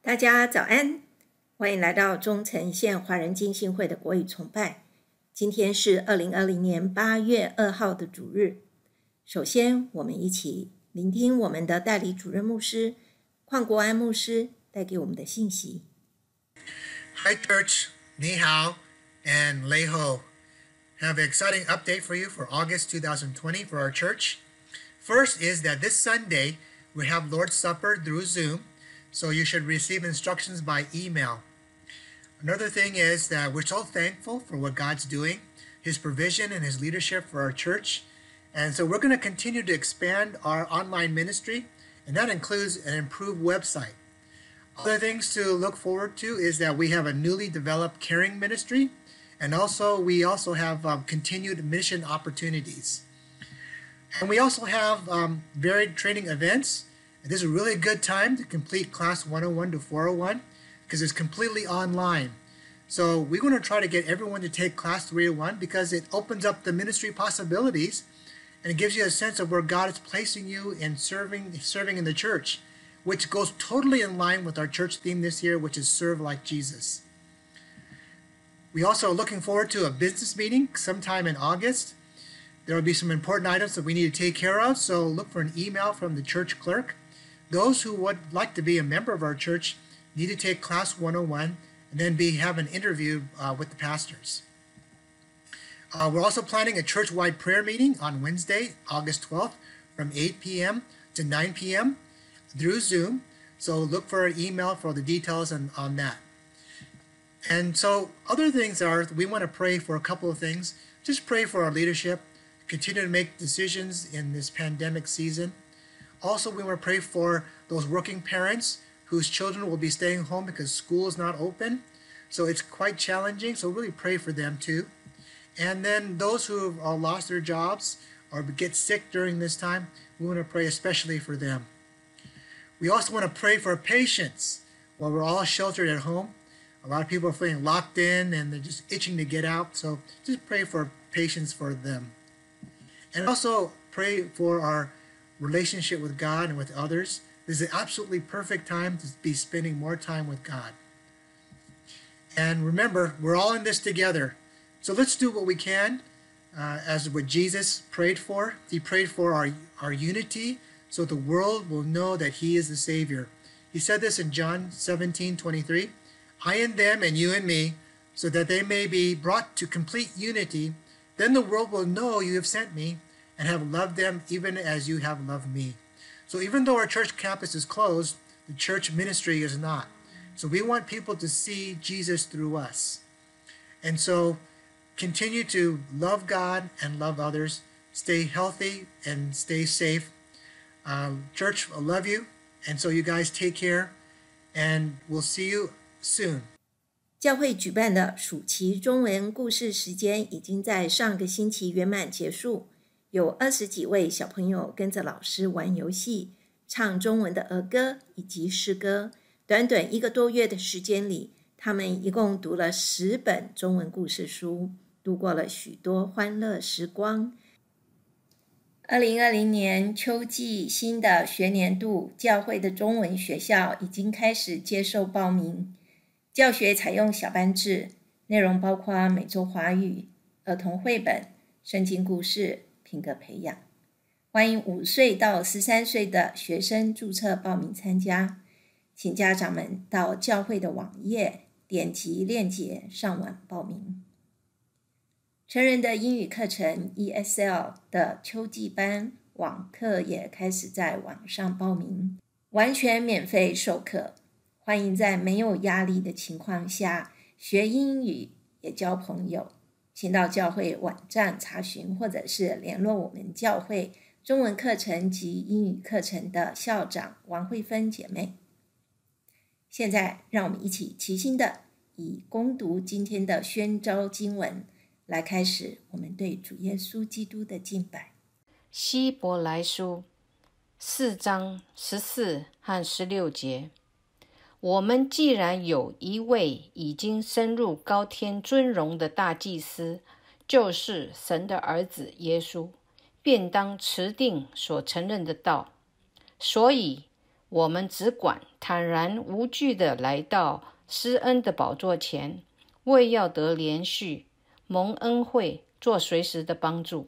大家早安，欢迎来到中城县华人浸信会的国语崇拜。今天是二零二零年八月二号的主日。首先，我们一起聆听我们的代理主任牧师邝国安牧师带给我们的信息。Hi, church. Ni hao and lei ho. Have an exciting update for you for August 2020 for our church. First is that this Sunday we have Lord's Supper through Zoom, so you should receive instructions by email. Another thing is that we're so thankful for what God's doing, His provision and His leadership for our church. And so we're going to continue to expand our online ministry, and that includes an improved website. Other things to look forward to is that we have a newly developed caring ministry, and also we also have um, continued mission opportunities. And we also have um, varied training events. This is a really good time to complete class 101 to 401 because it's completely online. So we're going to try to get everyone to take class 301 because it opens up the ministry possibilities and it gives you a sense of where God is placing you in serving serving in the church which goes totally in line with our church theme this year, which is serve like Jesus. We also are looking forward to a business meeting sometime in August. There will be some important items that we need to take care of, so look for an email from the church clerk. Those who would like to be a member of our church need to take class 101 and then be have an interview uh, with the pastors. Uh, we're also planning a church-wide prayer meeting on Wednesday, August 12th, from 8 p.m. to 9 p.m through Zoom. So look for an email for the details on, on that. And so other things are we want to pray for a couple of things. Just pray for our leadership, continue to make decisions in this pandemic season. Also, we want to pray for those working parents whose children will be staying home because school is not open. So it's quite challenging. So really pray for them too. And then those who have uh, lost their jobs or get sick during this time, we want to pray especially for them. We also want to pray for patience while we're all sheltered at home. A lot of people are feeling locked in and they're just itching to get out. So just pray for patience for them. And also pray for our relationship with God and with others. This is an absolutely perfect time to be spending more time with God. And remember, we're all in this together. So let's do what we can uh, as what Jesus prayed for. He prayed for our, our unity so the world will know that he is the Savior. He said this in John 17 23 I and them, and you and me, so that they may be brought to complete unity. Then the world will know you have sent me and have loved them even as you have loved me. So even though our church campus is closed, the church ministry is not. So we want people to see Jesus through us. And so continue to love God and love others, stay healthy and stay safe. Um, church, I love you. And so you guys take care and we'll see you soon. 教会举办的暑期中文故事时间已经在上个星期圆满结束， 有二十几位小朋友跟着老师玩游戏、唱中文的儿歌以及诗歌。短短一个多月的时间里，他们一共读了十本中文故事书，度过了许多欢乐时光。二零二零年秋季新的学年度，教会的中文学校已经开始接受报名。教学采用小班制，内容包括美洲华语、儿童绘本、圣经故事、品格培养。欢迎五岁到十三岁的学生注册报名参加，请家长们到教会的网页点击链接上网报名。成人的英语课程 ESL 的秋季班网课也开始在网上报名，完全免费授课。欢迎在没有压力的情况下学英语，也交朋友。请到教会网站查询，或者是联络我们教会中文课程及英语课程的校长王慧芬姐妹。现在，让我们一起齐心的以攻读今天的宣召经文。来开始我们对主耶稣基督的敬拜。希伯来书四章十四和十六节：我们既然有一位已经升入高天尊荣的大祭司，就是神的儿子耶稣，便当持定所承认的道。所以，我们只管坦然无惧地来到施恩的宝座前，为要得连续蒙恩惠，做随时的帮助。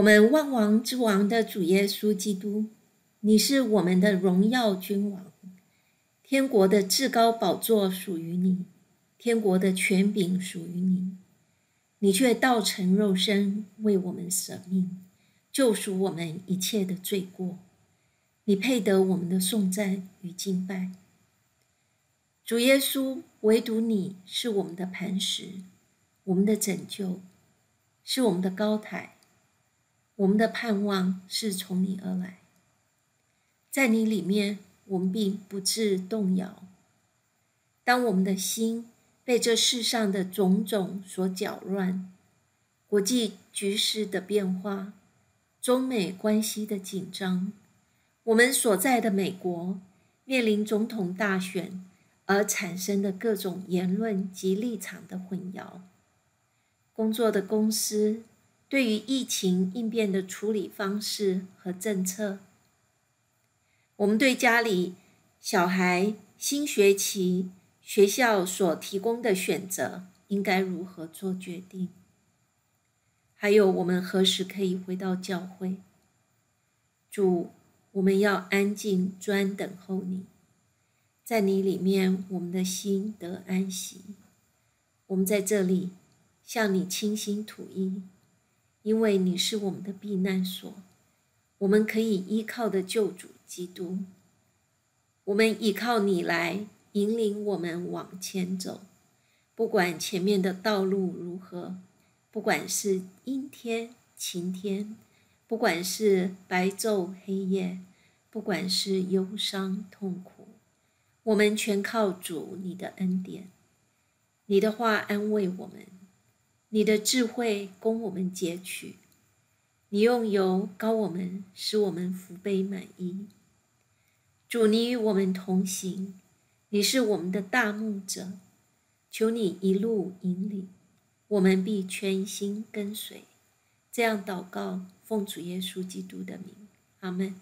我们万王之王的主耶稣基督，你是我们的荣耀君王，天国的至高宝座属于你，天国的权柄属于你，你却道成肉身为我们舍命，救赎我们一切的罪过，你配得我们的颂赞与敬拜。主耶稣，唯独你是我们的磐石，我们的拯救，是我们的高台。我们的盼望是从你而来，在你里面，我们并不致动摇。当我们的心被这世上的种种所搅乱，国际局势的变化，中美关系的紧张，我们所在的美国面临总统大选而产生的各种言论及立场的混淆，工作的公司。对于疫情应变的处理方式和政策，我们对家里小孩新学期学校所提供的选择应该如何做决定？还有我们何时可以回到教会？主，我们要安静专等候你，在你里面，我们的心得安息。我们在这里向你倾心吐意。因为你是我们的避难所，我们可以依靠的救主基督。我们依靠你来引领我们往前走，不管前面的道路如何，不管是阴天晴天，不管是白昼黑夜，不管是忧伤痛苦，我们全靠主你的恩典。你的话安慰我们，你的智慧供我们截取。你用油膏我们，使我们福杯满溢。主，你与我们同行，你是我们的大牧者，求你一路引领，我们必全心跟随。这样祷告，奉主耶稣基督的名，阿门。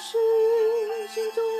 是心中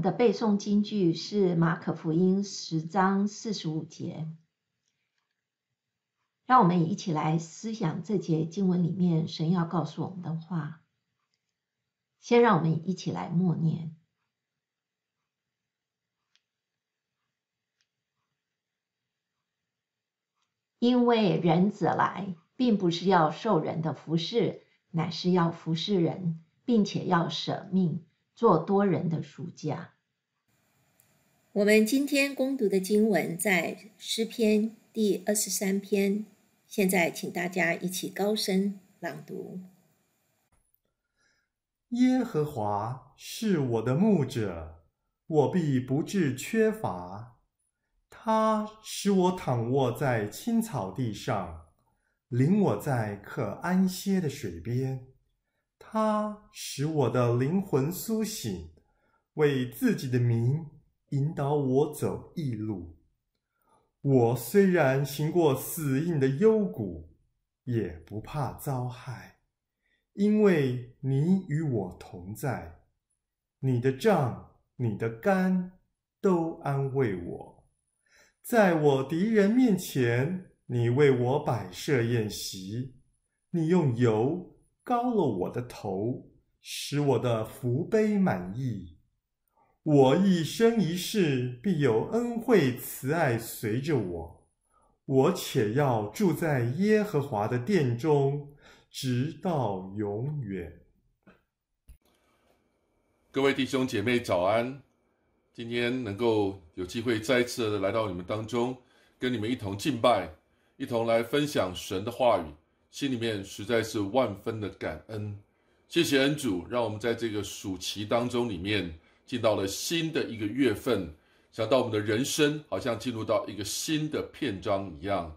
的背诵金句是马可福音十章四十五节，让我们一起来思想这节经文里面神要告诉我们的话。先让我们一起来默念，因为人子来，并不是要受人的服侍，乃是要服侍人，并且要舍命。做多人的暑假。我们今天攻读的经文在诗篇第二十三篇。现在，请大家一起高声朗读：耶和华是我的牧者，我必不致缺乏。他使我躺卧在青草地上，领我在可安歇的水边。他使我的灵魂苏醒，为自己的名引导我走义路。我虽然行过死荫的幽谷，也不怕遭害，因为你与我同在。你的杖、你的竿都安慰我。在我敌人面前，你为我摆设宴席，你用油。高了我的头，使我的福杯满溢。我一生一世必有恩惠慈爱随着我，我且要住在耶和华的殿中，直到永远。各位弟兄姐妹早安！今天能够有机会再次来到你们当中，跟你们一同敬拜，一同来分享神的话语，心里面实在是万分的感恩。谢谢恩主，让我们在这个暑期当中里面进到了新的一个月份，想到我们的人生好像进入到一个新的篇章一样。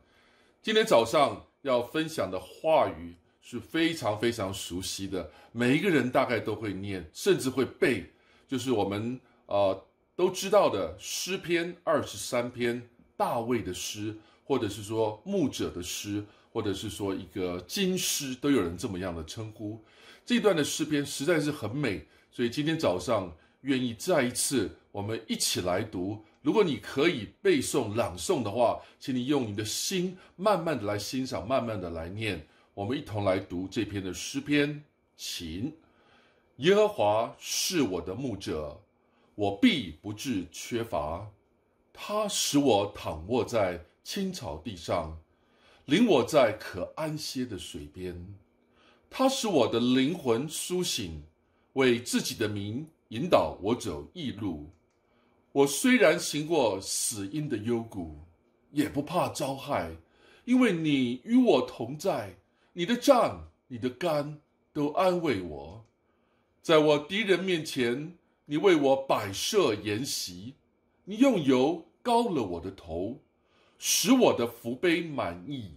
今天早上要分享的话语是非常非常熟悉的，每一个人大概都会念，甚至会背，就是我们啊。都知道的诗篇二十三篇，大卫的诗，或者是说牧者的诗，或者是说一个金诗，都有人这么样的称呼。这段的诗篇实在是很美，所以今天早上愿意再一次我们一起来读。如果你可以背诵朗诵的话，请你用你的心慢慢的来欣赏，慢慢的来念。我们一同来读这篇的诗篇，请耶和华是我的牧者。我必不致缺乏，他使我躺卧在青草地上，领我在可安歇的水边。他使我的灵魂苏醒，为自己的名引导我走义路。我虽然行过死荫的幽谷，也不怕遭害，因为你与我同在。你的杖、你的竿都安慰我，在我敌人面前。你为我摆设筵席，你用油膏了我的头，使我的福杯满溢。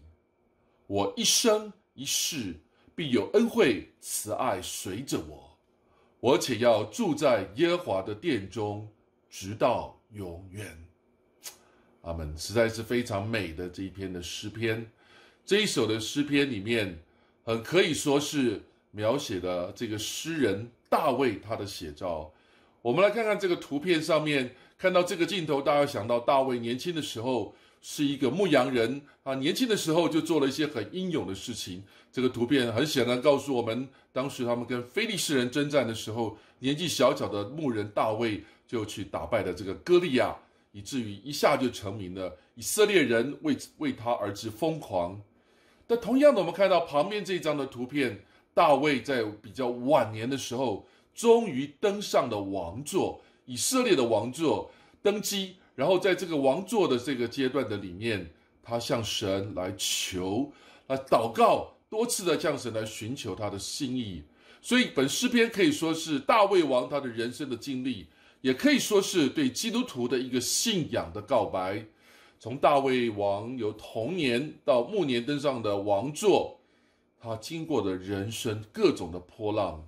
我一生一世必有恩惠慈爱随着我，我且要住在耶和华的殿中，直到永远。阿门！实在是非常美的这一篇的诗篇。这一首的诗篇里面，很可以说是描写的这个诗人大卫他的写照。我们来看看这个图片上面，看到这个镜头，大家想到大卫年轻的时候是一个牧羊人啊，年轻的时候就做了一些很英勇的事情。这个图片很显然告诉我们，当时他们跟非利士人征战的时候，年纪小小的牧人大卫就去打败了这个歌利亚，以至于一下就成名了。以色列人为为他而之疯狂。但同样的，我们看到旁边这张的图片，大卫在比较晚年的时候。终于登上了王座，以色列的王座登基。然后在这个王座的这个阶段的里面，他向神来求，来祷告，多次的向神来寻求他的心意。所以本诗篇可以说是大卫王他的人生的经历，也可以说是对基督徒的一个信仰的告白。从大卫王由童年到暮年登上的王座，他经过的人生各种的波浪。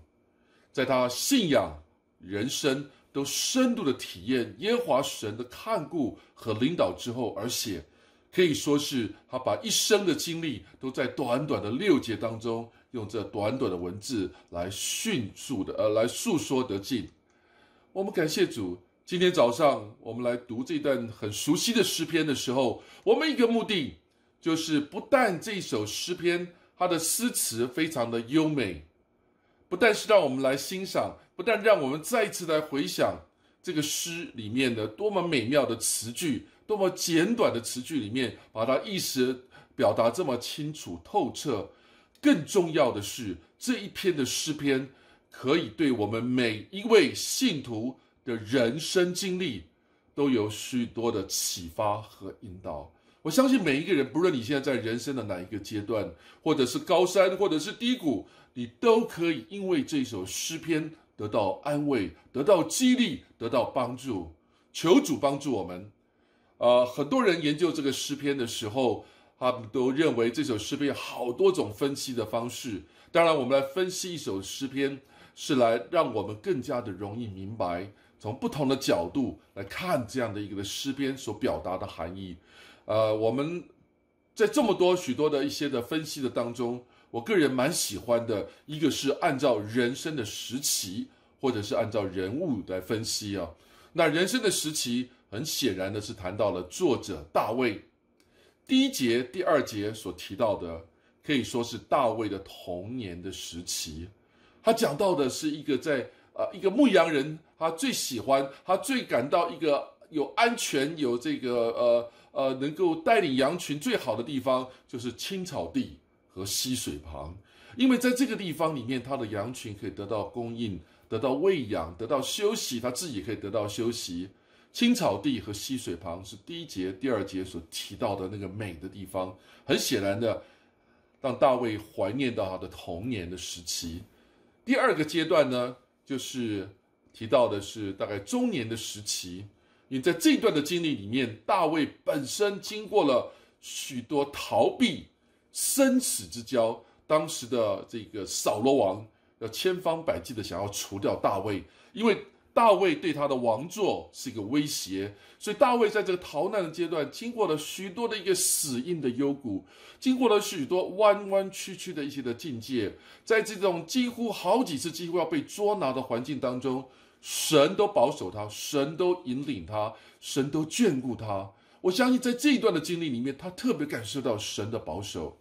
在他信仰、人生都深度的体验耶和华神的看顾和领导之后而写，可以说是他把一生的经历都在短短的六节当中，用这短短的文字来迅速的呃来诉说得尽。我们感谢主，今天早上我们来读这段很熟悉的诗篇的时候，我们一个目的就是不但这首诗篇它的诗词非常的优美。不但是让我们来欣赏，不但让我们再一次来回想这个诗里面的多么美妙的词句，多么简短的词句里面，把它意思表达这么清楚透彻。更重要的是，这一篇的诗篇可以对我们每一位信徒的人生经历都有许多的启发和引导。我相信每一个人，不论你现在在人生的哪一个阶段，或者是高山，或者是低谷。你都可以因为这首诗篇得到安慰，得到激励，得到帮助。求主帮助我们。呃，很多人研究这个诗篇的时候，他们都认为这首诗篇有好多种分析的方式。当然，我们来分析一首诗篇，是来让我们更加的容易明白，从不同的角度来看这样的一个诗篇所表达的含义。呃，我们在这么多许多的一些的分析的当中。我个人蛮喜欢的，一个是按照人生的时期，或者是按照人物来分析啊。那人生的时期，很显然的是谈到了作者大卫。第一节、第二节所提到的，可以说是大卫的童年的时期。他讲到的是一个在呃一个牧羊人，他最喜欢，他最感到一个有安全、有这个呃呃能够带领羊群最好的地方，就是青草地。和溪水旁，因为在这个地方里面，他的羊群可以得到供应，得到喂养，得到休息，他自己可以得到休息。青草地和溪水旁是第一节、第二节所提到的那个美的地方。很显然的，让大卫怀念到他的童年的时期。第二个阶段呢，就是提到的是大概中年的时期。因为在这一段的经历里面，大卫本身经过了许多逃避、生死之交。当时的这个扫罗王要千方百计的想要除掉大卫，因为大卫对他的王座是一个威胁，所以大卫在这个逃难的阶段，经过了许多的一个死硬的幽谷，经过了许多弯弯曲曲的一些的境界，在这种几乎好几次几乎要被捉拿的环境当中。神都保守他，神都引领他，神都眷顾他。我相信在这一段的经历里面，他特别感受到神的保守。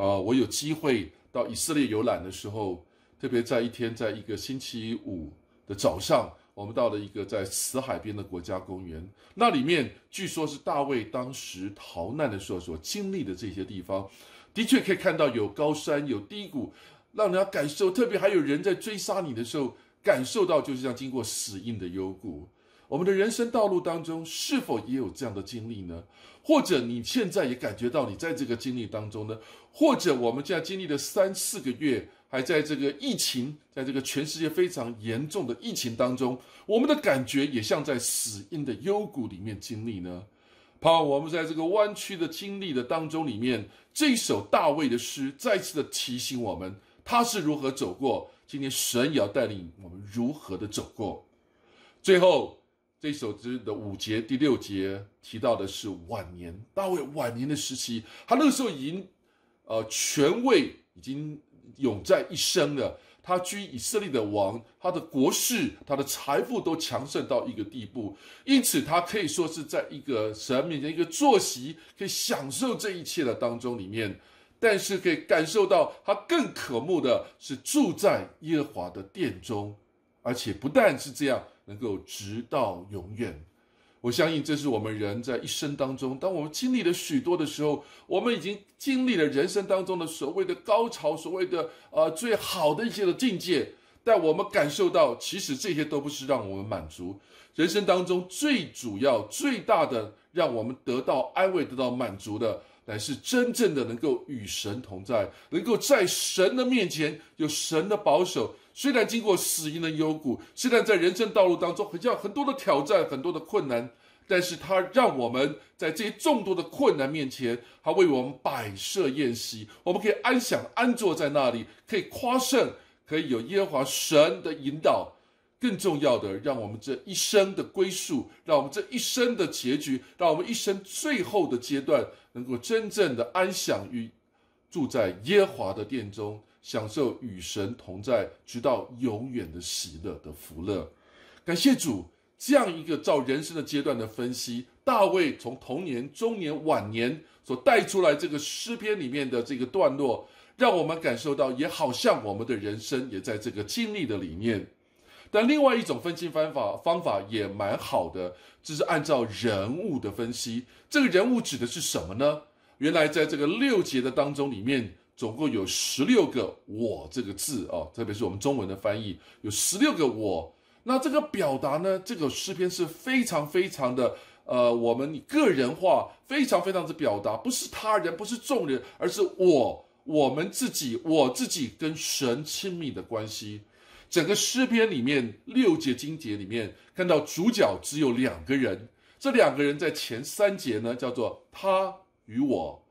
啊，我有机会到以色列游览的时候，特别在一天，在一个星期五的早上，我们到了一个在死海边的国家公园，那里面据说是大卫当时逃难的时候所经历的这些地方，的确可以看到有高山有低谷，让人家感受。特别还有人在追杀你的时候。感受到就是像经过死硬的幽谷，我们的人生道路当中是否也有这样的经历呢？或者你现在也感觉到你在这个经历当中呢？或者我们现在经历了三四个月，还在这个疫情，在这个全世界非常严重的疫情当中，我们的感觉也像在死因的幽谷里面经历呢？盼我们在这个弯曲的经历的当中里面，这首大卫的诗再次的提醒我们，他是如何走过。今天神也要带领我们如何的走过。最后这首诗的五节第六节提到的是晚年，大卫晚年的时期，他那个时候已经呃权位已经永在一身了。他居以色列的王，他的国势、他的财富都强盛到一个地步，因此他可以说是在一个神面前一个坐席，可以享受这一切的当中里面。但是可以感受到，他更渴慕的是住在耶和华的殿中，而且不但是这样，能够直到永远。我相信这是我们人在一生当中，当我们经历了许多的时候，我们已经经历了人生当中的所谓的高潮，所谓的呃最好的一些的境界。但我们感受到，其实这些都不是让我们满足。人生当中最主要、最大的让我们得到安慰、得到满足的。乃是真正的能够与神同在，能够在神的面前有神的保守。虽然经过死荫的幽谷，虽然在人生道路当中很像很多的挑战、很多的困难，但是他让我们在这些众多的困难面前，他为我们摆设宴席，我们可以安享安坐在那里，可以夸胜，可以有耶和华神的引导。更重要的，让我们这一生的归宿，让我们这一生的结局，让我们一生最后的阶段。能够真正的安享于住在耶和华的殿中，享受与神同在，直到永远的喜乐的福乐。感谢主，这样一个照人生的阶段的分析，大卫从童年、中年、晚年所带出来这个诗篇里面的这个段落，让我们感受到，也好像我们的人生也在这个经历的里面。但另外一种分析方法方法也蛮好的，就是按照人物的分析。这个人物指的是什么呢？原来在这个六节的当中里面，总共有十六个“我”这个字哦，特别是我们中文的翻译有十六个“我”。那这个表达呢，这个诗篇是非常非常的呃，我们个人化，非常非常的表达，不是他人，不是众人，而是我我们自己，我自己跟神亲密的关系。整个诗篇里面六节经节里面看到主角只有两个人，这两个人在前三节呢叫做他与我，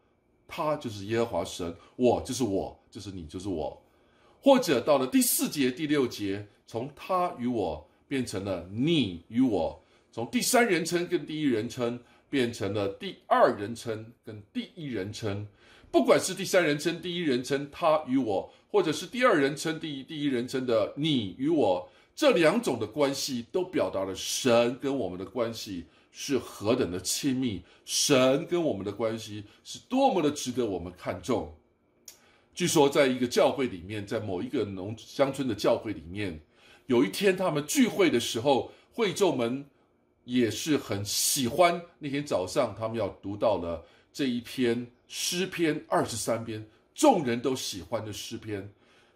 他就是耶和华神，我就是我，就是你，就是我。或者到了第四节、第六节，从他与我变成了你与我，从第三人称跟第一人称变成了第二人称跟第一人称。不管是第三人称、第一人称，他与我。或者是第二人称、第一第一人称的你与我这两种的关系，都表达了神跟我们的关系是何等的亲密，神跟我们的关系是多么的值得我们看重。据说，在一个教会里面，在某一个农乡村的教会里面，有一天他们聚会的时候，会众们也是很喜欢。那天早上，他们要读到了这一篇诗篇二十三篇。众人都喜欢的诗篇，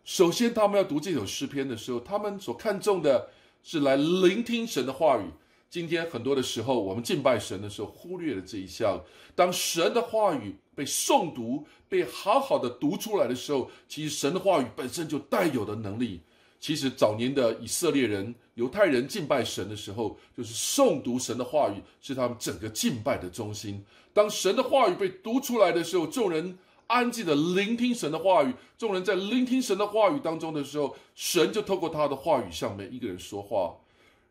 首先他们要读这首诗篇的时候，他们所看重的是来聆听神的话语。今天很多的时候，我们敬拜神的时候忽略了这一项。当神的话语被诵读、被好好的读出来的时候，其实神的话语本身就带有的能力。其实早年的以色列人、犹太人敬拜神的时候，就是诵读神的话语是他们整个敬拜的中心。当神的话语被读出来的时候，众人安静的聆听神的话语。众人在聆听神的话语当中的时候，神就透过他的话语向每一个人说话。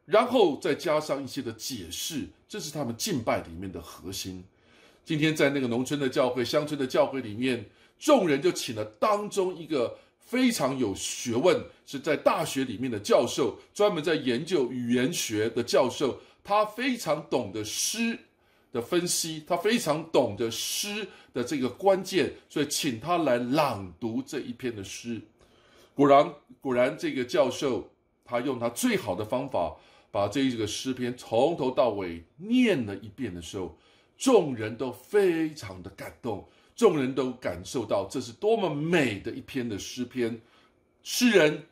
然后再加上一些的解释，这是他们敬拜里面的核心。今天在那个农村的教会、乡村的教会里面，众人就请了当中一个非常有学问，是在大学里面的教授，专门在研究语言学的教授。他非常懂得诗的分析，他非常懂得诗的这个关键，所以请他来朗读这一篇的诗。果然，果然，这个教授他用他最好的方法。把这一个诗篇从头到尾念了一遍的时候，众人都非常的感动，众人都感受到这是多么美的一篇的诗篇。诗人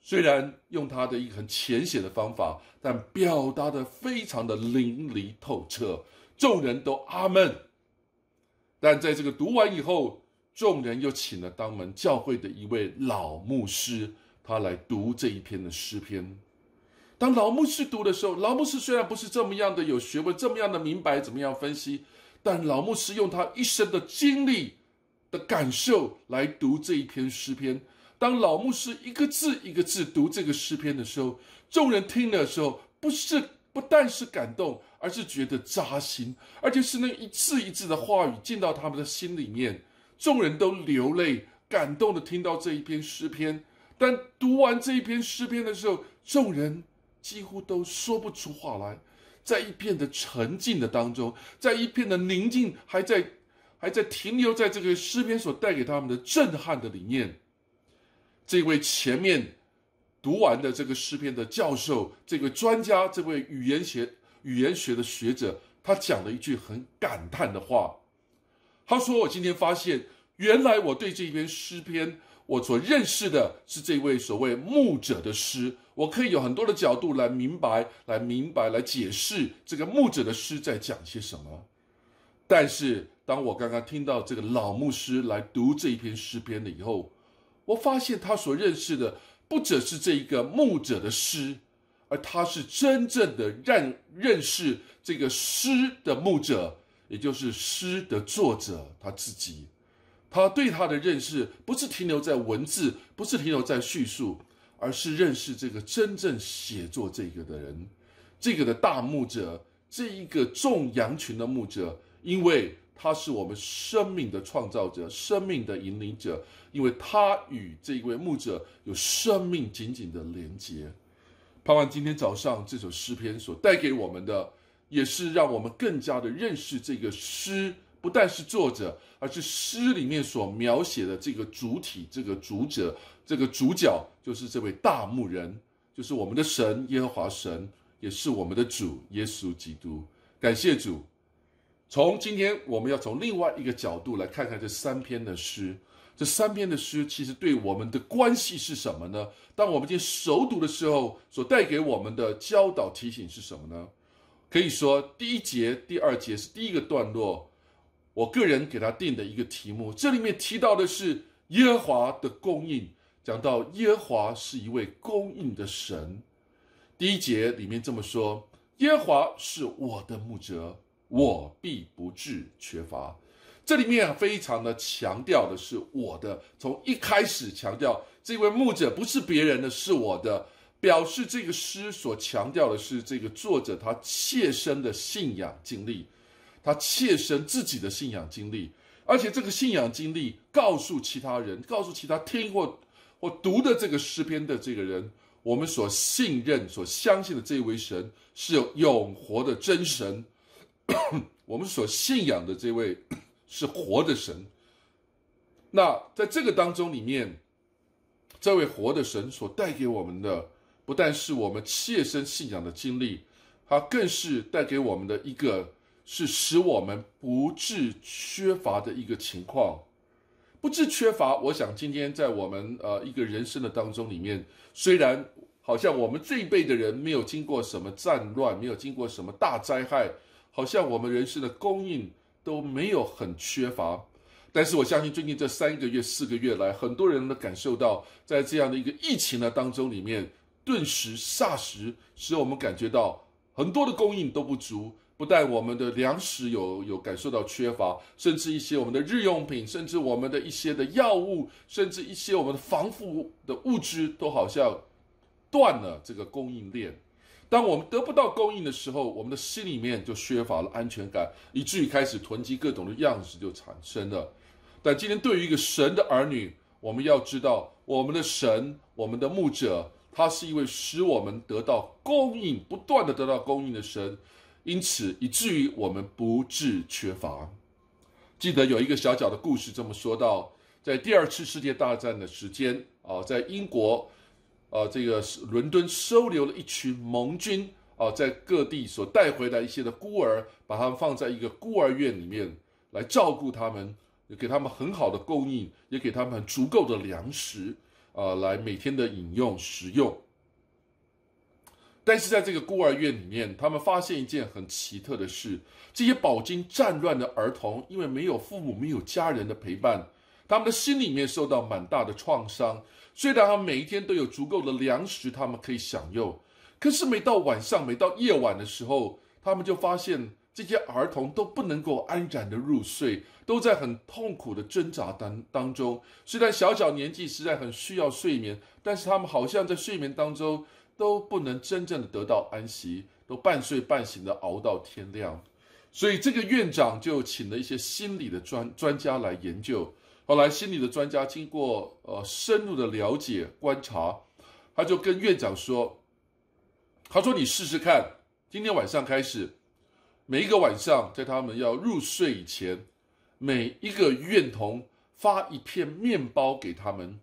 虽然用他的一个很浅显的方法，但表达的非常的淋漓透彻，众人都阿门。但在这个读完以后，众人又请了当门教会的一位老牧师，他来读这一篇的诗篇。当老牧师读的时候，老牧师虽然不是这么样的有学问，这么样的明白怎么样分析，但老牧师用他一生的经历的感受来读这一篇诗篇。当老牧师一个字一个字读这个诗篇的时候，众人听的时候，不是不但是感动，而是觉得扎心，而且是那一字一字的话语进到他们的心里面，众人都流泪，感动的听到这一篇诗篇。但读完这一篇诗篇的时候，众人。几乎都说不出话来，在一片的沉静的当中，在一片的宁静，还在还在停留在这个诗篇所带给他们的震撼的里面。这位前面读完的这个诗篇的教授，这位专家，这位语言学语言学的学者，他讲了一句很感叹的话。他说：“我今天发现，原来我对这篇诗篇。”我所认识的是这位所谓牧者的诗，我可以有很多的角度来明白、来明白、来解释这个牧者的诗在讲些什么。但是，当我刚刚听到这个老牧师来读这一篇诗篇了以后，我发现他所认识的不只是这一个牧者的诗，而他是真正的认认识这个诗的牧者，也就是诗的作者他自己。他对他的认识不是停留在文字，不是停留在叙述，而是认识这个真正写作这个的人，这个的大牧者，这一个众羊群的牧者，因为他是我们生命的创造者，生命的引领者，因为他与这一位牧者有生命紧紧的连接。盼望今天早上这首诗篇所带给我们的，也是让我们更加的认识这个诗。不但是作者，而是诗里面所描写的这个主体、这个主者、这个主角，就是这位大牧人，就是我们的神耶和华神，也是我们的主耶稣基督。感谢主！从今天，我们要从另外一个角度来看看这三篇的诗。这三篇的诗其实对我们的关系是什么呢？当我们今天熟读的时候，所带给我们的教导提醒是什么呢？可以说，第一节、第二节是第一个段落。我个人给他定的一个题目，这里面提到的是耶和华的供应，讲到耶和华是一位供应的神。第一节里面这么说：耶和华是我的牧者，我必不致缺乏。这里面非常的强调的是我的，从一开始强调这位牧者不是别人的，是我的，表示这个诗所强调的是这个作者他切身的信仰经历。他切身自己的信仰经历，而且这个信仰经历告诉其他人，告诉其他听或或读的这个诗篇的这个人，我们所信任、所相信的这位神是有永活的真神，我们所信仰的这位 是活的神。那在这个当中里面，这位活的神所带给我们的，不但是我们切身信仰的经历，它更是带给我们的一个。是使我们不致缺乏的一个情况，不致缺乏。我想今天在我们呃一个人生的当中里面，虽然好像我们这一辈的人没有经过什么战乱，没有经过什么大灾害，好像我们人生的供应都没有很缺乏。但是我相信，最近这三个月、四个月来，很多人都感受到，在这样的一个疫情的当中里面，顿时霎时使我们感觉到很多的供应都不足。不但我们的粮食有有感受到缺乏，甚至一些我们的日用品，甚至我们的一些的药物，甚至一些我们的防护的物质，都好像断了这个供应链。当我们得不到供应的时候，我们的心里面就缺乏了安全感，以至于开始囤积各种的样式就产生了。但今天对于一个神的儿女，我们要知道，我们的神，我们的牧者，他是一位使我们得到供应、不断的得到供应的神。因此，以至于我们不致缺乏。记得有一个小小的故事，这么说到，在第二次世界大战的时间啊，在英国，啊，这个伦敦收留了一群盟军啊，在各地所带回来一些的孤儿，把他们放在一个孤儿院里面来照顾他们，也给他们很好的供应，也给他们足够的粮食啊，来每天的饮用食用。但是在这个孤儿院里面，他们发现一件很奇特的事：这些饱经战乱的儿童，因为没有父母、没有家人的陪伴，他们的心里面受到蛮大的创伤。虽然他们每一天都有足够的粮食，他们可以享用，可是每到晚上、每到夜晚的时候，他们就发现这些儿童都不能够安然的入睡，都在很痛苦的挣扎当当中。虽然小小年纪实在很需要睡眠，但是他们好像在睡眠当中。都不能真正的得到安息，都半睡半醒的熬到天亮，所以这个院长就请了一些心理的专专家来研究。后来心理的专家经过呃深入的了解观察，他就跟院长说：“他说你试试看，今天晚上开始，每一个晚上在他们要入睡以前，每一个院童发一片面包给他们。”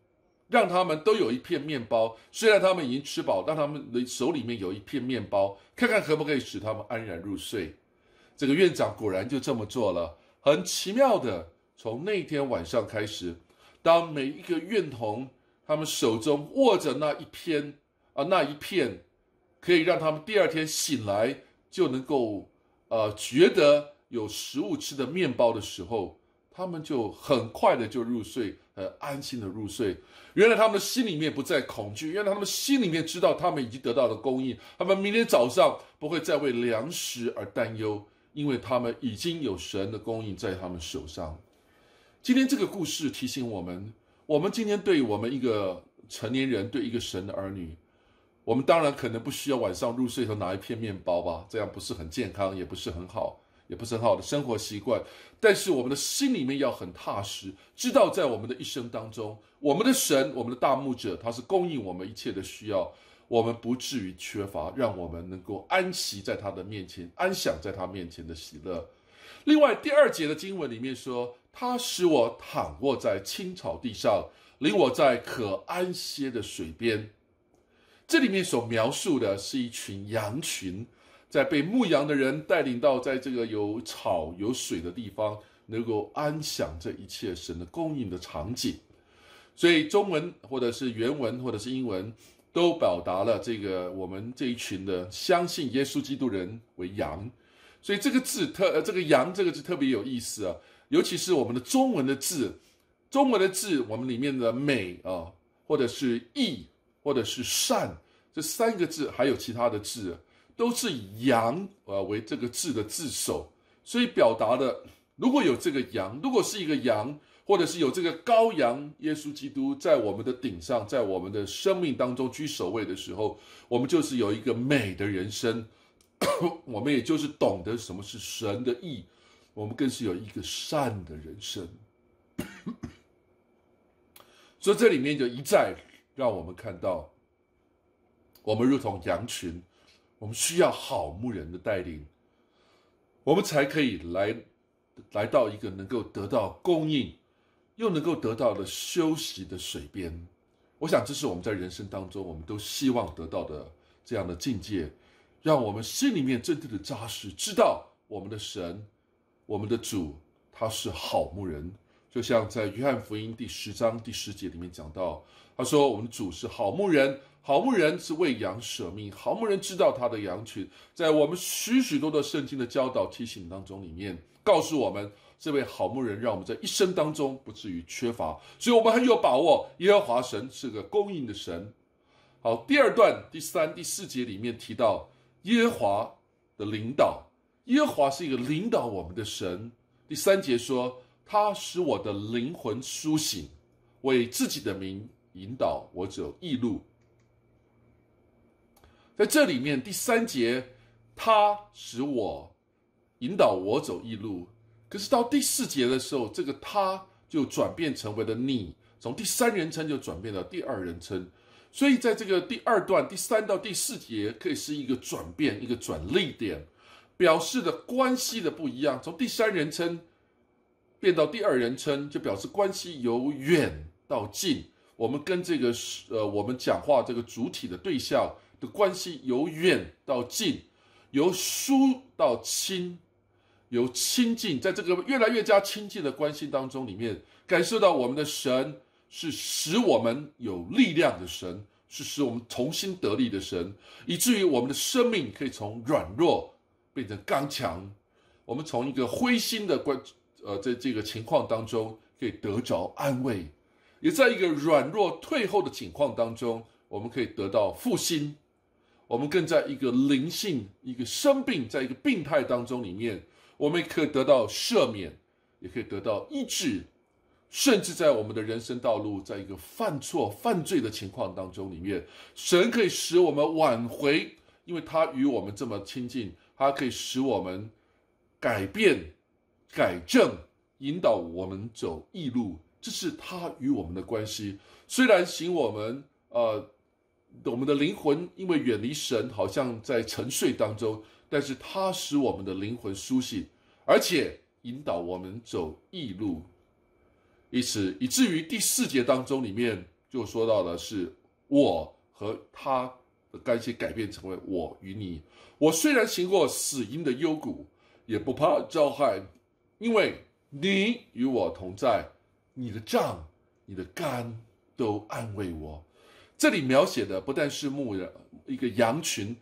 让他们都有一片面包，虽然他们已经吃饱，但他们的手里面有一片面包，看看可不可以使他们安然入睡。这个院长果然就这么做了。很奇妙的，从那天晚上开始，当每一个院童他们手中握着那一片啊那一片，可以让他们第二天醒来就能够呃觉得有食物吃的面包的时候，他们就很快的就入睡，很安心的入睡。原来他们心里面不再恐惧，原来他们心里面知道他们已经得到了供应，他们明天早上不会再为粮食而担忧，因为他们已经有神的供应在他们手上。今天这个故事提醒我们，我们今天对我们一个成年人，对一个神的儿女，我们当然可能不需要晚上入睡时候拿一片面包吧，这样不是很健康，也不是很好。也不是很好的生活习惯，但是我们的心里面要很踏实，知道在我们的一生当中，我们的神，我们的大牧者，他是供应我们一切的需要，我们不至于缺乏，让我们能够安息在他的面前，安享在他面前的喜乐。另外，第二节的经文里面说，他使我躺卧在青草地上，领我在可安歇的水边。这里面所描述的是一群羊群。在被牧羊的人带领到，在这个有草有水的地方，能够安享这一切神的供应的场景。所以中文或者是原文或者是英文，都表达了这个我们这一群的相信耶稣基督人为羊。所以这个字特呃这个羊这个字特别有意思啊，尤其是我们的中文的字，中文的字我们里面的美啊，或者是义，或者是善这三个字，还有其他的字。都是以羊呃为这个字的字首，所以表达的如果有这个羊，如果是一个羊，或者是有这个羔羊耶稣基督在我们的顶上，在我们的生命当中居首位的时候，我们就是有一个美的人生，我们也就是懂得什么是神的意，我们更是有一个善的人生。所以这里面就一再让我们看到，我们如同羊群。我们需要好牧人的带领，我们才可以来来到一个能够得到供应，又能够得到的休息的水边。我想，这是我们在人生当中我们都希望得到的这样的境界，让我们心里面真正的扎实，知道我们的神，我们的主，他是好牧人。就像在约翰福音第十章第十节里面讲到，他说：“我们的主是好牧人。”好牧人是为羊舍命，好牧人知道他的羊群。在我们许许多多圣经的教导提醒当中，里面告诉我们，这位好牧人让我们在一生当中不至于缺乏，所以我们很有把握，耶和华神是个供应的神。好，第二段第三、第四节里面提到耶和华的领导，耶和华是一个领导我们的神。第三节说，他使我的灵魂苏醒，为自己的名引导我走义路。在这里面，第三节，他使我引导我走一路。可是到第四节的时候，这个他就转变成为了你，从第三人称就转变到第二人称。所以，在这个第二段第三到第四节，可以是一个转变，一个转捩点，表示的关系的不一样。从第三人称变到第二人称，就表示关系由远到近。我们跟这个呃，我们讲话这个主体的对象关系由远到近，由疏到亲，由亲近，在这个越来越加亲近的关系当中，里面感受到我们的神。是使我们有力量的神，是使我们重新得力的神，以至于我们的生命可以从软弱变成刚强。我们从一个灰心的关呃，在这个情况当中可以得着安慰，也在一个软弱退后的情况当中，我们可以得到复兴。我们更在一个灵性、一个生病，在一个病态当中里面，我们可以得到赦免，也可以得到医治。甚至在我们的人生道路，在一个犯错、犯罪的情况当中，里面，神可以使我们挽回，因为他与我们这么亲近，他可以使我们改变、改正、引导我们走义路。这是他与我们的关系。虽然行我们，呃，我们的灵魂因为远离神，好像在沉睡当中，但是他使我们的灵魂苏醒，而且引导我们走义路。以此以至于第四节当中里面就说到的是我和他的关系改变成为我与你。我虽然行过死荫的幽谷，也不怕遭害，因为你与我同在，你的杖、你的肝都安慰我。这里描写的不但是牧人一个羊群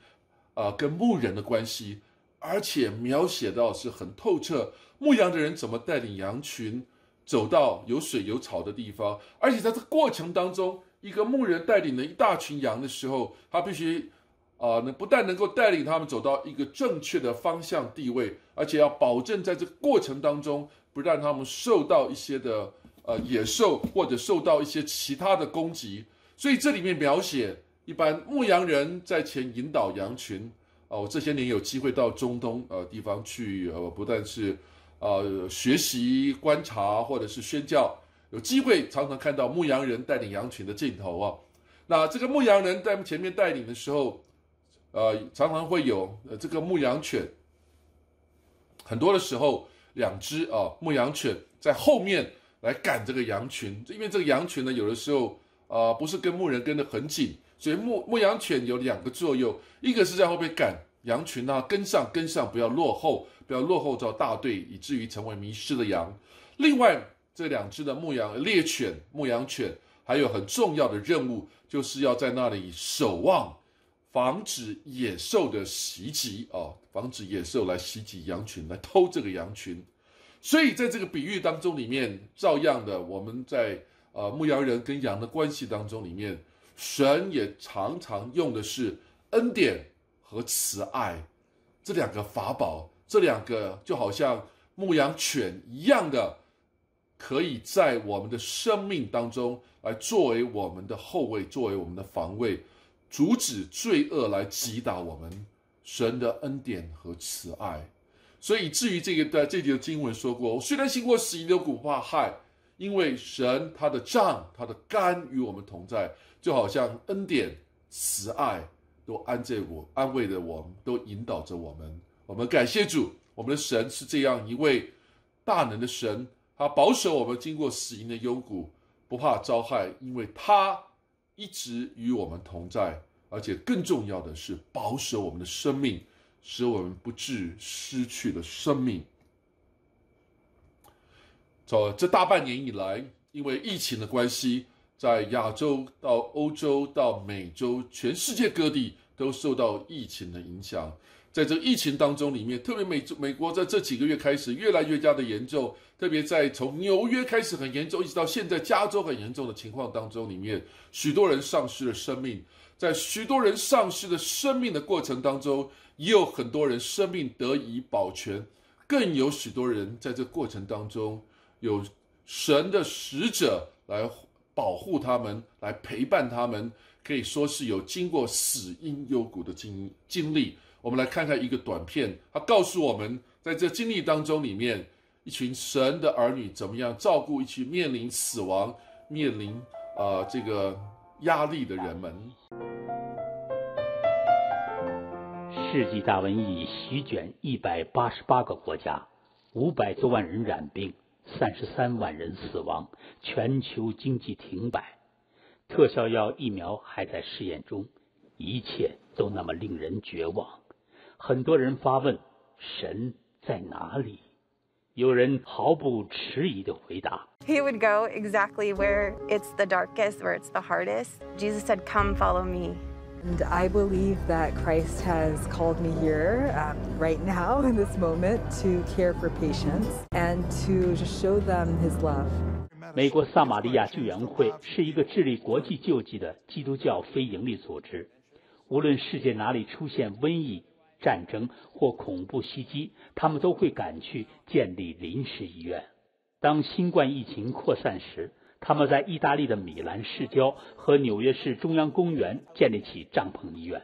啊跟牧人的关系，而且描写到是很透彻，牧羊的人怎么带领羊群。走到有水有草的地方，而且在这过程当中，一个牧人带领了一大群羊的时候，他必须啊，能不但能够带领他们走到一个正确的方向地位，而且要保证在这过程当中，不让他们受到一些的呃野兽或者受到一些其他的攻击。所以这里面描写，一般牧羊人在前引导羊群。哦，我这些年有机会到中东呃地方去，呃，不但是。呃，学习、观察或者是宣教，有机会常常看到牧羊人带领羊群的镜头啊。那这个牧羊人在前面带领的时候，呃，常常会有呃这个牧羊犬，很多的时候两只啊牧羊犬在后面来赶这个羊群，因为这个羊群呢，有的时候啊不是跟牧人跟得很紧，所以牧牧羊犬有两个作用，一个是在后面赶羊群啊，跟上跟上，不要落后。不要落后到大队，以至于成为迷失的羊。另外，这两只的牧羊猎犬、牧羊犬还有很重要的任务，就是要在那里守望，防止野兽的袭击啊，防止野兽来袭击羊群，来偷这个羊群。所以，在这个比喻当中，里面照样的，我们在呃牧羊人跟羊的关系当中，里面神也常常用的是恩典和慈爱这两个法宝。这两个就好像牧羊犬一样的，可以在我们的生命当中来作为我们的后卫，作为我们的防卫，阻止罪恶来击打我们。神的恩典和慈爱，所以至于这个在这节经文说过，我虽然行过死荫的谷，不怕害，因为神他的杖、他的肝与我们同在，就好像恩典、慈爱都安在我、安慰着我们，都引导着我们。我们感谢主，我们的神是这样一位大能的神，他保守我们经过死荫的幽谷，不怕遭害，因为他一直与我们同在，而且更重要的是保守我们的生命，使我们不致失去了生命。走这大半年以来，因为疫情的关系，在亚洲到欧洲到美洲，全世界各地都受到疫情的影响。在这疫情当中，里面特别美美国在这几个月开始越来越加的严重，特别在从纽约开始很严重，一直到现在加州很严重的情况当中，里面许多人丧失了生命。在许多人丧失了生命的过程当中，也有很多人生命得以保全，更有许多人在这过程当中有神的使者来保护他们，来陪伴他们，可以说是有经过死因幽谷的经经历。我们来看看一个短片，它告诉我们，在这经历当中，里面一群神的儿女怎么样照顾一群面临死亡、面临呃这个压力的人们。世纪大瘟疫席卷一百八十八个国家，五百多万人染病，三十三万人死亡，全球经济停摆，特效药疫苗还在试验中，一切都那么令人绝望。很多人发问：“神在哪里？”有人毫不迟疑的回答：“He would go exactly where it's the darkest, where it's the hardest. Jesus said, Come, follow me. And I believe that Christ has called me here um, right now in this moment to care for patients and to show them His love. 美国撒玛利亚救援会是一个致力国际救济的基督教非营利组织。无论世界哪里出现瘟疫，战争或恐怖袭击，他们都会赶去建立临时医院。当新冠疫情扩散时，他们在意大利的米兰市郊和纽约市中央公园建立起帐篷医院。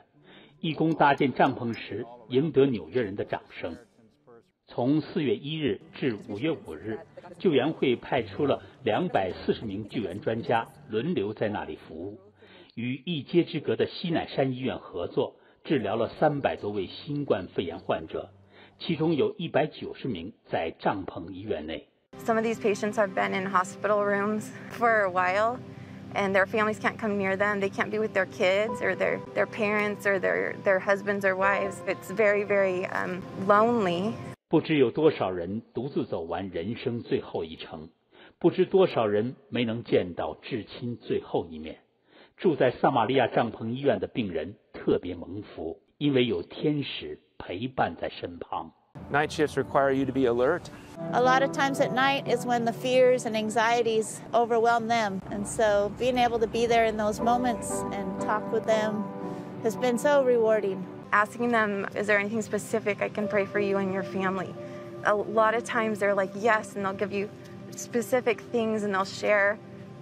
义工搭建帐篷时，赢得纽约人的掌声。从四月一日至五月五日，救援会派出了两百四十名救援专家轮流在那里服务，与一街之隔的西乃山医院合作。治疗了三百多位新冠肺炎患者，其中有一百九十名在帐篷医院内。Some of these patients have been in hospital rooms for a while, and their families can't come near them. They can't be with their kids or their their parents or their their husbands or wives. It's very very um lonely. 不知有多少人独自走完人生最后一程，不知多少人没能见到至亲最后一面。住在撒玛利亚帐篷医院的病人特别蒙福，因为有天使陪伴在身旁。Night shifts require you to be alert. A lot of times at night is when the fears and anxieties overwhelm them. And so being able to be there in those moments and talk with them has been so rewarding. Asking them, is there anything specific I can pray for you and your family? A lot of times they're like, yes, and they'll give you specific things and they'll share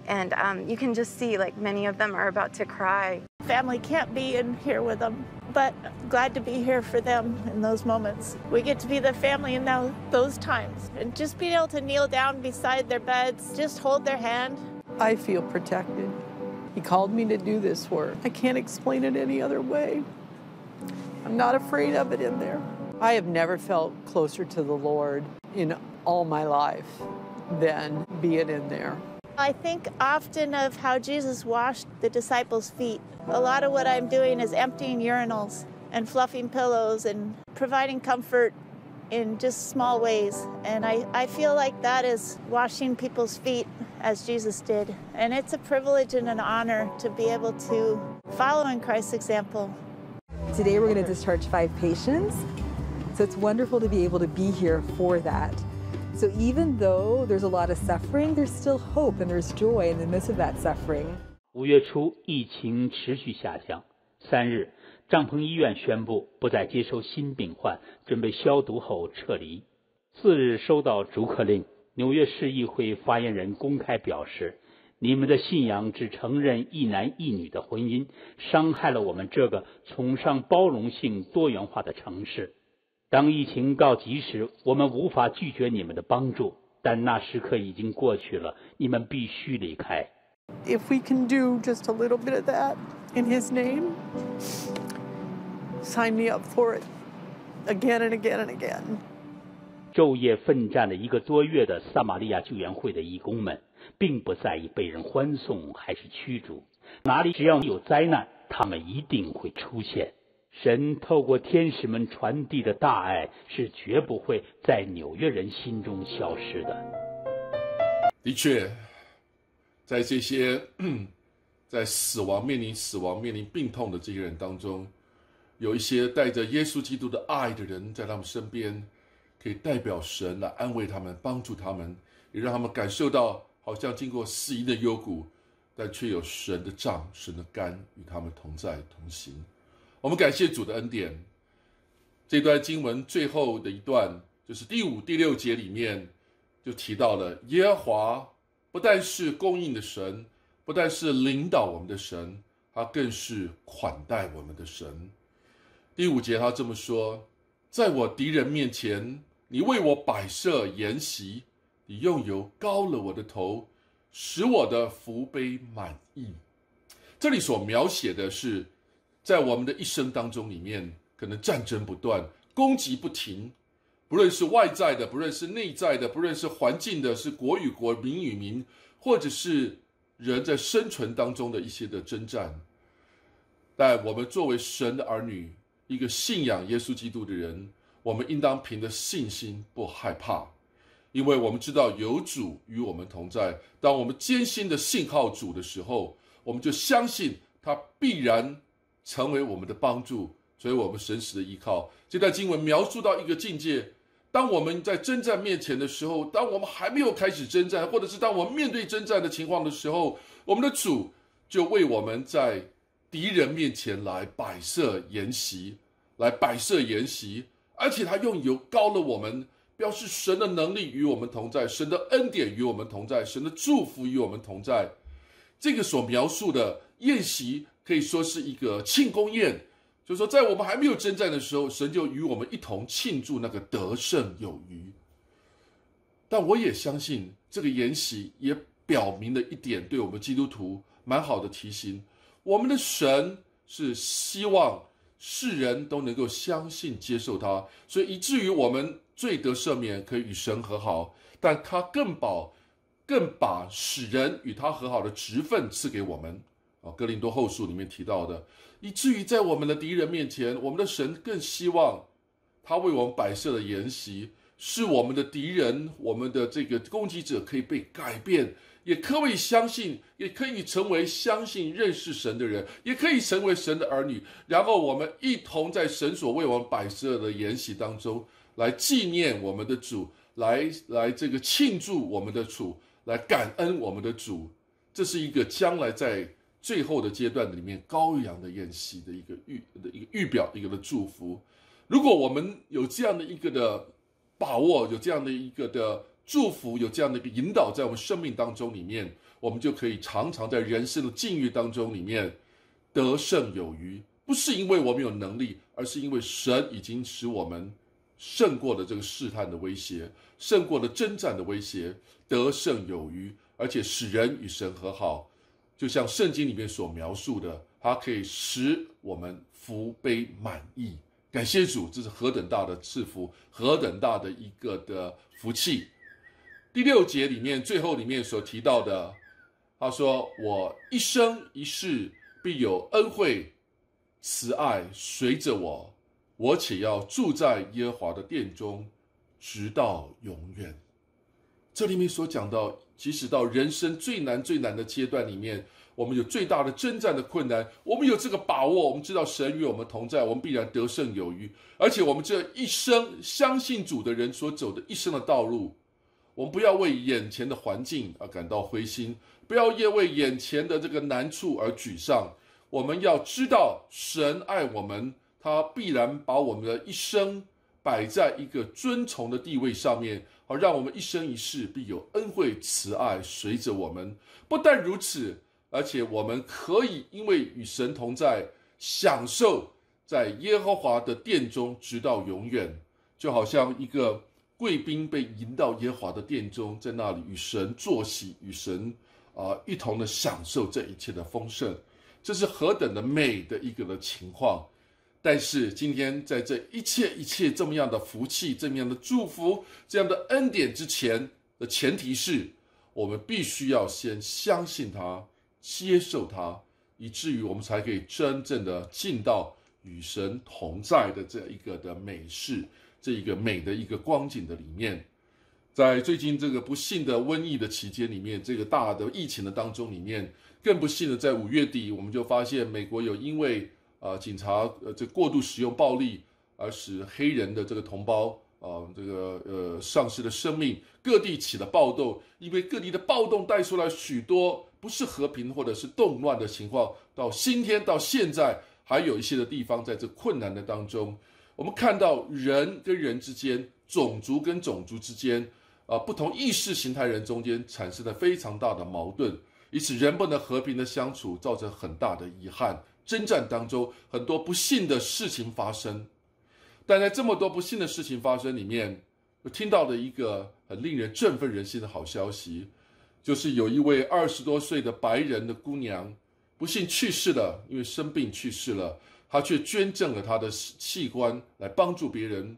and um, you can just see like many of them are about to cry. Family can't be in here with them, but glad to be here for them in those moments. We get to be the family in those, those times. And just being able to kneel down beside their beds, just hold their hand. I feel protected. He called me to do this work. I can't explain it any other way. I'm not afraid of it in there. I have never felt closer to the Lord in all my life than being in there. I think often of how Jesus washed the disciples' feet. A lot of what I'm doing is emptying urinals and fluffing pillows and providing comfort in just small ways. And I, I feel like that is washing people's feet as Jesus did. And it's a privilege and an honor to be able to follow in Christ's example. Today we're going to discharge five patients. So it's wonderful to be able to be here for that. So even though there's a lot of suffering, there's still hope and there's joy in the midst of that suffering. 五月初，疫情持续下降。三日，帐篷医院宣布不再接收新病患，准备消毒后撤离。次日，收到逐客令，纽约市议会发言人公开表示：“你们的信仰只承认一男一女的婚姻，伤害了我们这个崇尚包容性、多元化的城市。”当疫情告急时，我们无法拒绝你们的帮助，但那时刻已经过去了，你们必须离开。If we can do just a little bit of that in His name, sign me up for it again and again and again. 昼夜奋战了一个多月的撒玛利亚救援会的义工们，并不在意被人欢送还是驱逐，哪里只要有灾难，他们一定会出现。神透过天使们传递的大爱是绝不会在纽约人心中消失的。的确，在这些在死亡面临死亡面临病痛的这些人当中，有一些带着耶稣基督的爱的人在他们身边，可以代表神来安慰他们、帮助他们，也让他们感受到好像经过死荫的幽谷，但却有神的杖、神的竿与他们同在同行。我们感谢主的恩典。这段经文最后的一段，就是第五、第六节里面就提到了耶和华不但是供应的神，不但是领导我们的神，他更是款待我们的神。第五节他这么说：“在我敌人面前，你为我摆设筵席，你用油膏了我的头，使我的福杯满溢。”这里所描写的是，在我们的一生当中里面。可能战争不断，攻击不停，不论是外在的，不论是内在的，不论是环境的，是国与国、民与民，或者是人在生存当中的一些的征战。但我们作为神的儿女，一个信仰耶稣基督的人，我们应当凭着信心不害怕，因为我们知道有主与我们同在。当我们艰辛的信靠主的时候，我们就相信他必然成为我们的帮助。所以，我们神使的依靠。这段经文描述到一个境界：当我们在征战面前的时候，当我们还没有开始征战，或者是当我们面对征战的情况的时候，我们的主就为我们在敌人面前来摆设筵席，来摆设筵席，而且他用油膏了我们，表示神的能力与我们同在，神的恩典与我们同在，神的祝福与我们同在。这个所描述的宴席可以说是一个庆功宴。就是说，在我们还没有征战的时候，神就与我们一同庆祝那个得胜有余。但我也相信，这个宴席也表明了一点，对我们基督徒蛮好的提醒：我们的神是希望世人都能够相信、接受他，所以以至于我们罪得赦免，可以与神和好。但他更保、更把使人与他和好的职分赐给我们。啊，哥林多后书里面提到的。以至于在我们的敌人面前，我们的神更希望他为我们摆设的筵席，是我们的敌人、我们的这个攻击者可以被改变，也可以相信，也可以成为相信认识神的人，也可以成为神的儿女。然后我们一同在神所为我们摆设的筵席当中，来纪念我们的主，来来这个庆祝我们的主，来感恩我们的主。这是一个将来在。最后的阶段里面，羔羊的宴席的一个预的一个预表，一个的祝福。如果我们有这样的一个的把握，有这样的一个的祝福，有这样的一个引导，在我们生命当中里面，我们就可以常常在人生的境遇当中里面得胜有余。不是因为我们有能力，而是因为神已经使我们胜过了这个试探的威胁，胜过了征战的威胁，得胜有余，而且使人与神和好。就像圣经里面所描述的，它可以使我们福杯满溢。感谢主，这是何等大的赐福，何等大的一个的福气。第六节里面最后里面所提到的，他说：“我一生一世必有恩惠、慈爱随着我，我且要住在耶和华的殿中，直到永远。”这里面所讲到。即使到人生最难最难的阶段里面，我们有最大的征战的困难，我们有这个把握，我们知道神与我们同在，我们必然得胜有余。而且我们这一生相信主的人所走的一生的道路，我们不要为眼前的环境而感到灰心，不要因为眼前的这个难处而沮丧。我们要知道神爱我们，他必然把我们的一生摆在一个尊崇的地位上面。好，让我们一生一世必有恩惠慈爱随着我们。不但如此，而且我们可以因为与神同在，享受在耶和华的殿中直到永远。就好像一个贵宾被迎到耶和华的殿中，在那里与神坐席，与神啊一同的享受这一切的丰盛。这是何等的美的一个的情况。但是今天在这一切一切这么样的福气、这么样的祝福、这样的恩典之前的前提是，我们必须要先相信他、接受他，以至于我们才可以真正的进到与神同在的这一个的美事、这一个美的一个光景的里面。在最近这个不幸的瘟疫的期间里面，这个大的疫情的当中里面，更不幸的在五月底，我们就发现美国有因为呃警察呃这过度使用暴力而使黑人的这个同胞啊这个呃丧失了生命，各地起了暴动，因为各地的暴动带出来许多不是和平或者是动乱的情况，到今天到现在还有一些的地方在这困难的当中，我们看到人跟人之间，种族跟种族之间。啊，不同意识形态人中间产生了非常大的矛盾，以此人不能和平的相处，造成很大的遗憾。征战当中很多不幸的事情发生，但在这么多不幸的事情发生里面，我听到的一个很令人振奋人心的好消息，就是有一位二十多岁的白人的姑娘不幸去世了，因为生病去世了，她却捐赠了她的器官来帮助别人，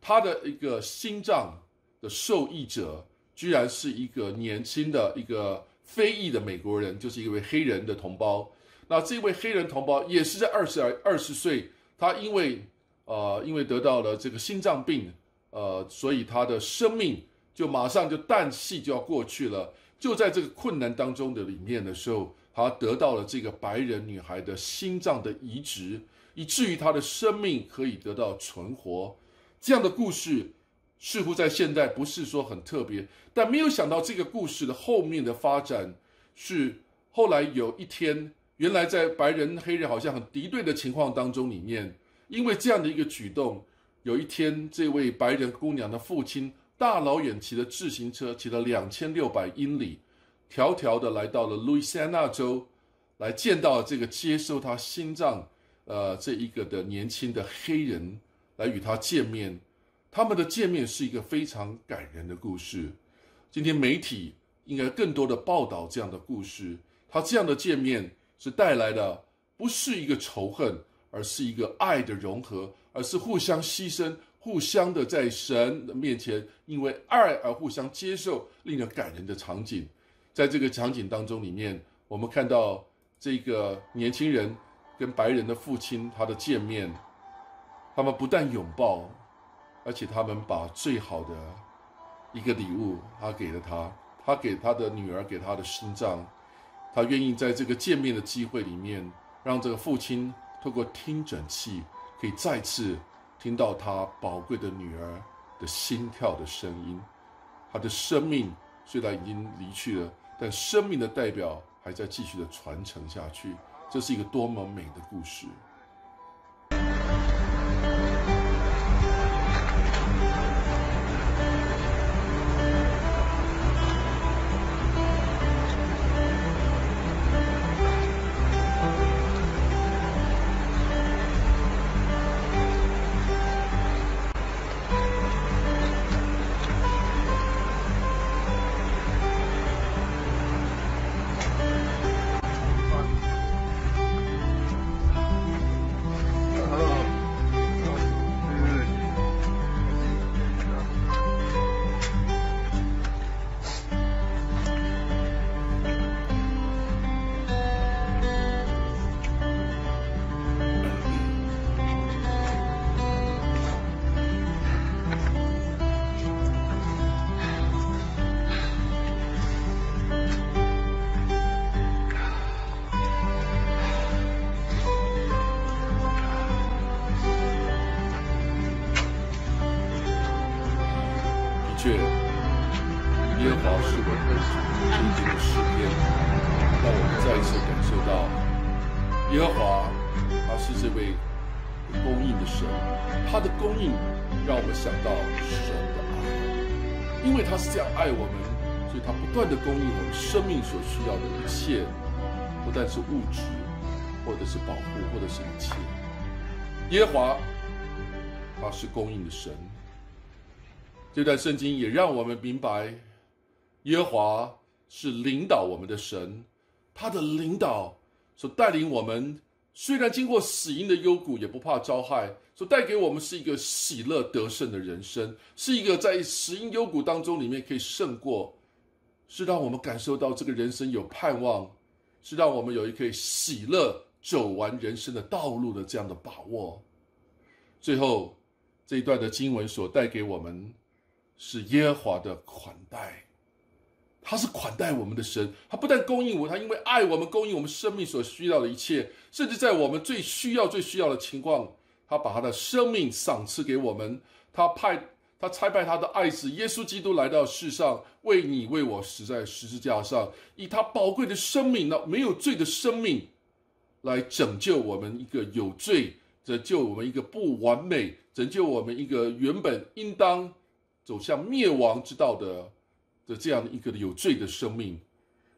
她的一个心脏。的受益者居然是一个年轻的一个非裔的美国人，就是一位黑人的同胞。那这位黑人同胞也是在二十二二十岁，他因为呃因为得到了这个心脏病，呃，所以他的生命就马上就旦夕就要过去了。就在这个困难当中的里面的时候，他得到了这个白人女孩的心脏的移植，以至于他的生命可以得到存活。这样的故事。似乎在现代不是说很特别，但没有想到这个故事的后面的发展是后来有一天，原来在白人黑人好像很敌对的情况当中里面，因为这样的一个举动，有一天这位白人姑娘的父亲大老远骑着自行车，骑了两千六百英里，迢迢的来到了路易斯安那州，来见到这个接受他心脏呃这一个的年轻的黑人，来与他见面。他们的见面是一个非常感人的故事。今天媒体应该更多的报道这样的故事。他这样的见面是带来的不是一个仇恨，而是一个爱的融合，而是互相牺牲、互相的在神的面前因为爱而互相接受，令人感人的场景。在这个场景当中，里面我们看到这个年轻人跟白人的父亲他的见面，他们不但拥抱。而且他们把最好的一个礼物，他给了他，他给他的女儿，给他的心脏，他愿意在这个见面的机会里面，让这个父亲透过听诊器，可以再次听到他宝贵的女儿的心跳的声音。他的生命虽然已经离去了，但生命的代表还在继续的传承下去。这是一个多么美的故事！生命所需要的一切，不但是物质，或者是保护，或者是一切。耶和华，他是供应的神。这段圣经也让我们明白，耶和华是领导我们的神。他的领导所带领我们，虽然经过死荫的幽谷，也不怕遭害。所带给我们是一个喜乐得胜的人生，是一个在死荫幽谷当中里面可以胜过。是让我们感受到这个人生有盼望，是让我们有一颗喜乐走完人生的道路的这样的把握。最后这一段的经文所带给我们，是耶和华的款待，他是款待我们的神。他不但供应我，他因为爱我们，供应我们生命所需要的一切，甚至在我们最需要、最需要的情况，他把他的生命赏赐给我们。他派他差派他的爱子耶稣基督来到世上，为你为我死在十字架上，以他宝贵的生命，那没有罪的生命，来拯救我们一个有罪。拯救我们一个不完美，拯救我们一个原本应当走向灭亡之道的的这样一个有罪的生命，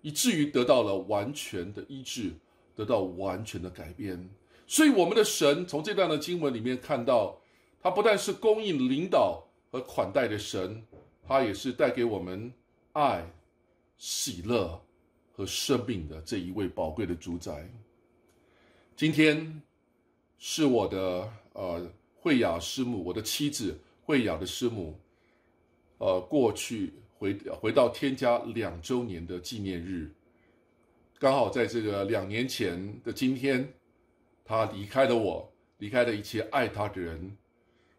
以至于得到了完全的医治，得到完全的改变。所以，我们的神从这段的经文里面看到，他不但是供应、领导和款待的神，他也是带给我们爱、喜乐和生命的这一位宝贵的主宰。今天。是我的呃慧雅师母，我的妻子慧雅的师母，呃，过去回回到天家两周年的纪念日，刚好在这个两年前的今天，她离开了我，离开了一切爱她的人，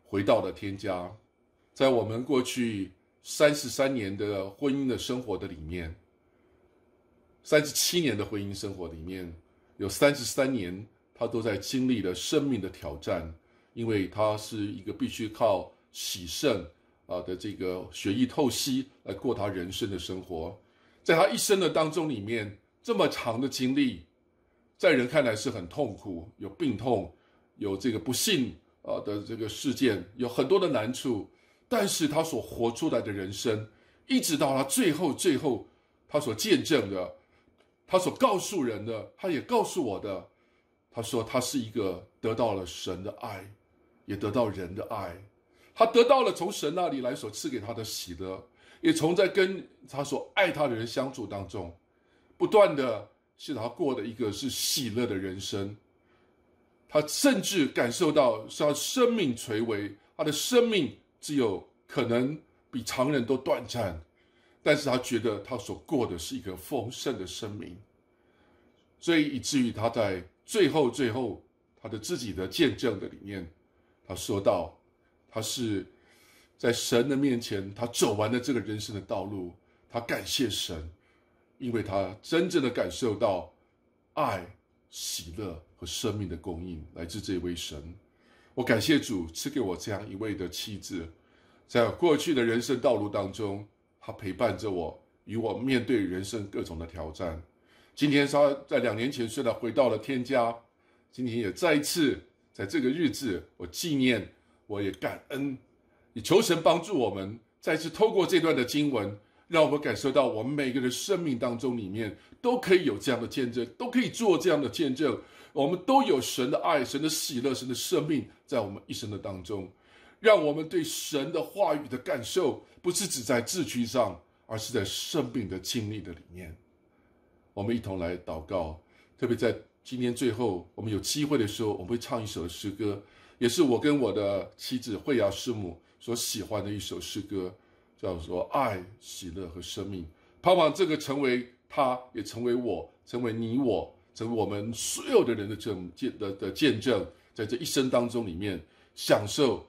回到了天家，在我们过去三十三年的婚姻的生活的里面，三十七年的婚姻生活里面有三十三年。他都在经历了生命的挑战，因为他是一个必须靠喜肾啊的这个血液透析来过他人生的生活，在他一生的当中里面这么长的经历，在人看来是很痛苦，有病痛，有这个不幸啊的这个事件，有很多的难处，但是他所活出来的人生，一直到他最后最后，他所见证的，他所告诉人的，他也告诉我的。他说：“他是一个得到了神的爱，也得到人的爱。他得到了从神那里来所赐给他的喜乐，也从在跟他所爱他的人相处当中，不断的是他过的一个是喜乐的人生。他甚至感受到是他生命垂危，他的生命只有可能比常人都短暂，但是他觉得他所过的是一个丰盛的生命，所以以至于他在。”最后，最后，他的自己的见证的里面，他说到，他是在神的面前，他走完了这个人生的道路，他感谢神，因为他真正的感受到爱、喜乐和生命的供应来自这位神。我感谢主赐给我这样一位的妻子，在过去的人生道路当中，他陪伴着我，与我面对人生各种的挑战。今天他在两年前虽然回到了天家，今天也再一次在这个日子，我纪念，我也感恩，也求神帮助我们，再次透过这段的经文，让我们感受到我们每个人生命当中里面都可以有这样的见证，都可以做这样的见证，我们都有神的爱、神的喜乐、神的生命在我们一生的当中，让我们对神的话语的感受，不是只在字句上，而是在生命的经历的里面。我们一同来祷告，特别在今天最后，我们有机会的时候，我们会唱一首诗歌，也是我跟我的妻子慧雅师母所喜欢的一首诗歌，叫做《爱、喜乐和生命》。盼望这个成为他，也成为我，成为你我，成为我们所有的人的证见的的见证，在这一生当中里面，享受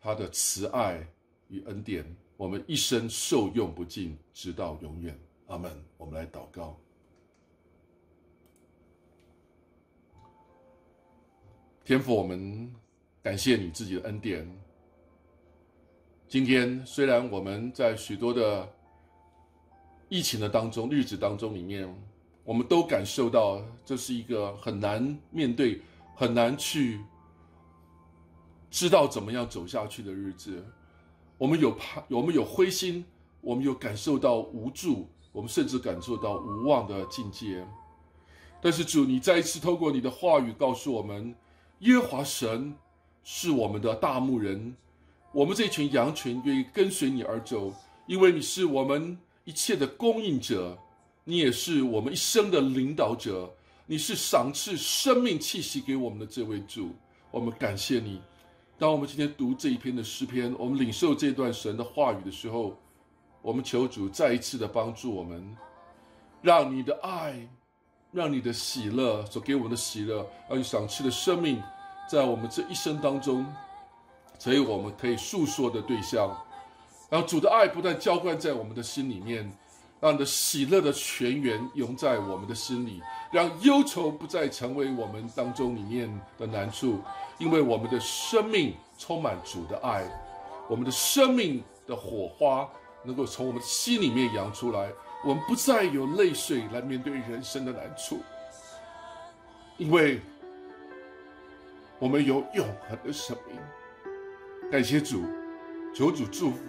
他的慈爱与恩典，我们一生受用不尽，直到永远。阿门。我们来祷告。天父，我们感谢你自己的恩典。今天虽然我们在许多的疫情的当中、日子当中里面，我们都感受到这是一个很难面对、很难去知道怎么样走下去的日子。我们有怕，我们有灰心，我们有感受到无助，我们甚至感受到无望的境界。但是主，你再一次透过你的话语告诉我们。耶华神是我们的大牧人，我们这群羊群愿意跟随你而走，因为你是我们一切的供应者，你也是我们一生的领导者，你是赏赐生命气息给我们的这位主，我们感谢你。当我们今天读这一篇的诗篇，我们领受这段神的话语的时候，我们求主再一次的帮助我们，让你的爱。让你的喜乐所给我们的喜乐，让你赏赐的生命，在我们这一生当中，成为我们可以诉说的对象。然后主的爱不断浇灌在我们的心里面，让你的喜乐的泉源涌在我们的心里，让忧愁不再成为我们当中里面的难处，因为我们的生命充满主的爱，我们的生命的火花能够从我们心里面扬出来，我们不再有泪水来面对人生的难处，因为我们有永恒的生命。感谢主，求主祝福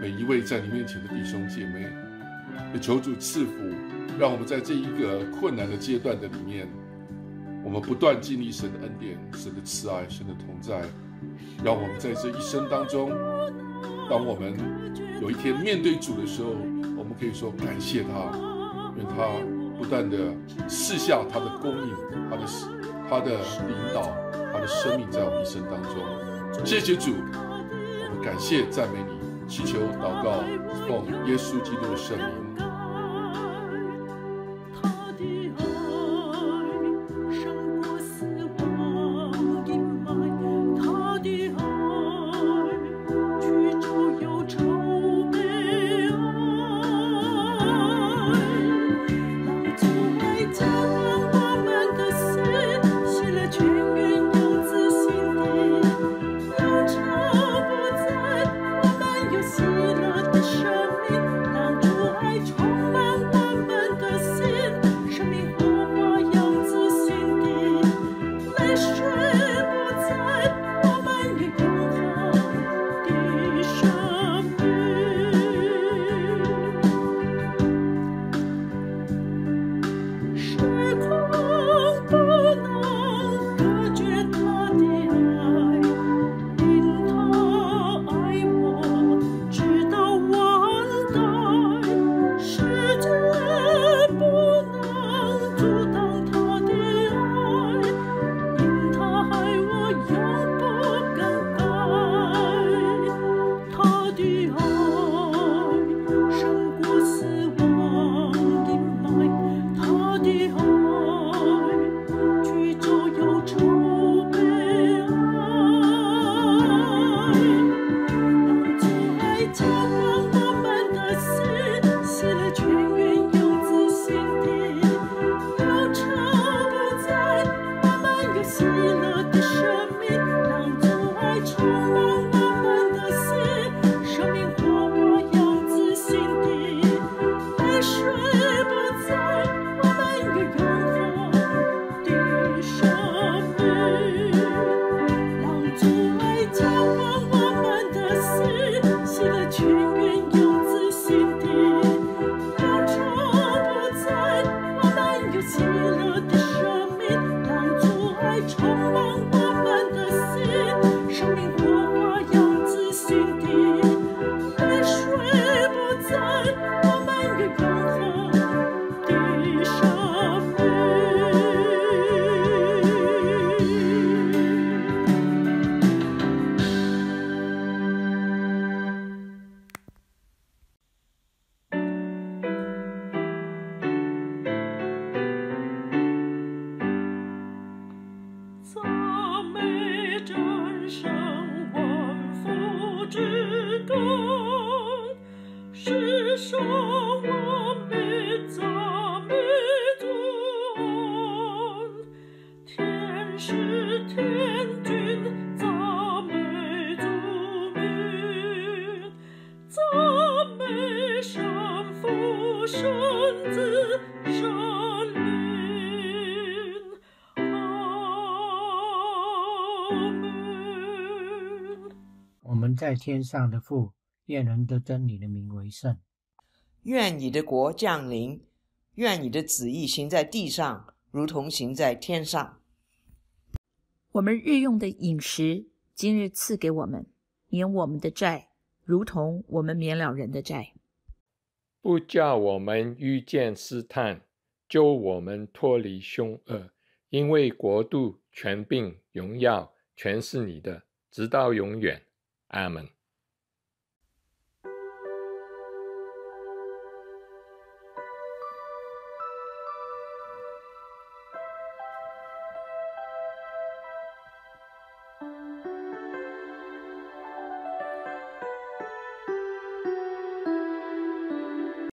每一位在你面前的弟兄姐妹，求主赐福，让我们在这一个困难的阶段的里面，我们不断经历神的恩典、神的慈爱、神的同在，让我们在这一生当中，当我们有一天面对主的时候，我们可以说感谢他，愿他不断的赐下他的供应、他的他的领导、他的生命在我们一生当中。谢谢主，我们感谢赞美你，祈求祷告，奉耶稣基督的圣名。在天上的父，愿人得尊你的名为圣。愿你的国降临，愿你的旨意行在地上，如同行在天上。我们日用的饮食，今日赐给我们，免我们的债，如同我们免了人的债。不叫我们遇见试探，救我们脱离凶恶。因为国度、权柄、荣耀，全是你的，直到永远。Amen.